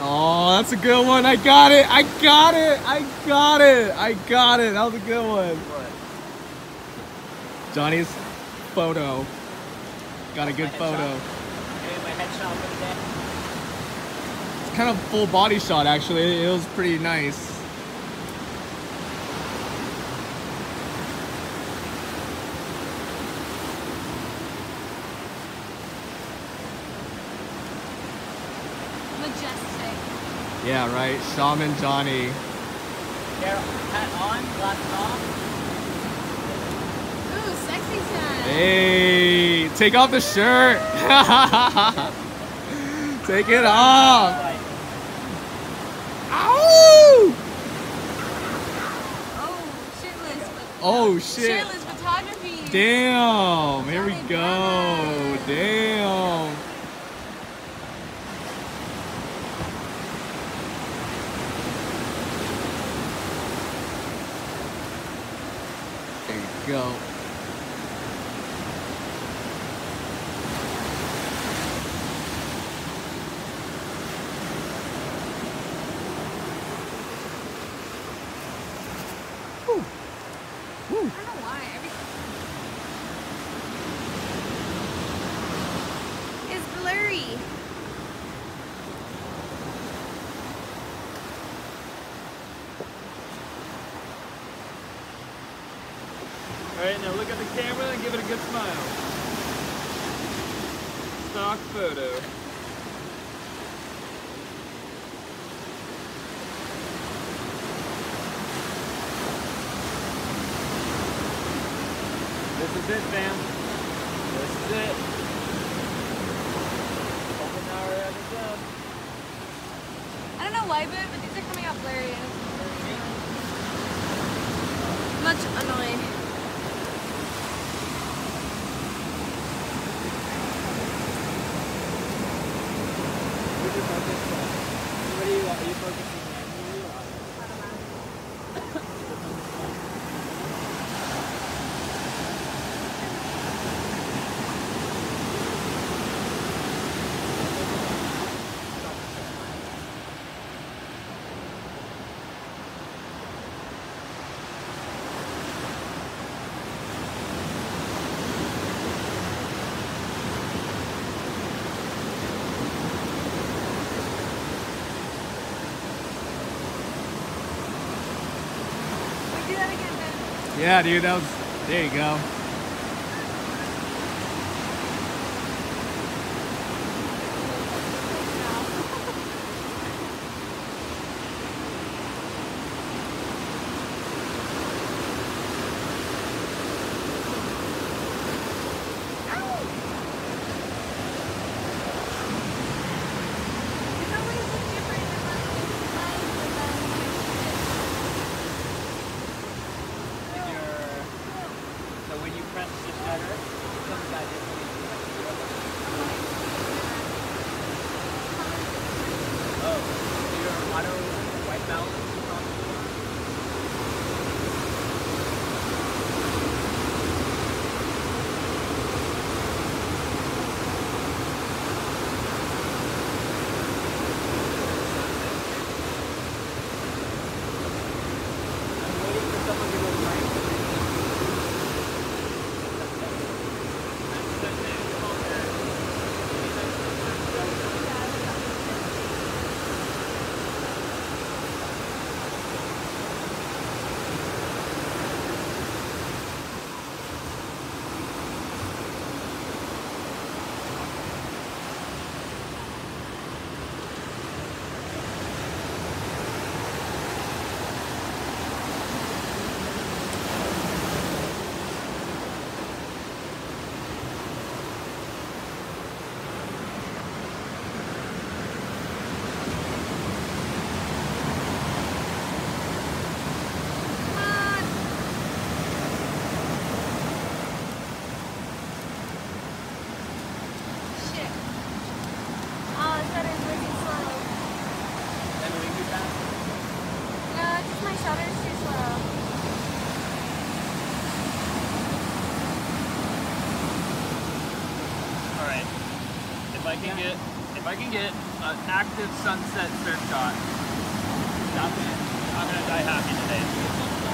Oh, that's a good one. I got it. I got it. I got it. I got it. That was a good one. What? Johnny's photo. Got a good My photo. Hey, my headshot for the day. It's kind of full body shot actually. It was pretty nice. Majestic. Yeah, right. Shaman Johnny. Carol, hat on, glasses off. Ooh, sexy time. Hey, take off the shirt. take it off. Ow! Oh, shirtless. Oh shit. Shirtless photography. Damn. Here we go. Damn. There you go. Whew. Whew. I don't know why. Everything is blurry. All right, now look at the camera and give it a good smile. Stock photo. This is it, fam. This is it. Half an hour at a club. I don't know why, but, but these are coming out blurry. And it's much annoying. Who's your focus on? What are you, are Yeah, dude, that was. There you go. So when you press the shutter, it comes out this way. Oh, so your auto white balance is on the floor? I'm waiting for someone to go right. Come on. Shit. Oh, the shutter's working slow. Then we do that. No, it's just my shutter's too slow. Alright. If I can get if I can get an active sunset surf shot, not gonna, not gonna die happy today.